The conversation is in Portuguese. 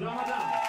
Ramadan.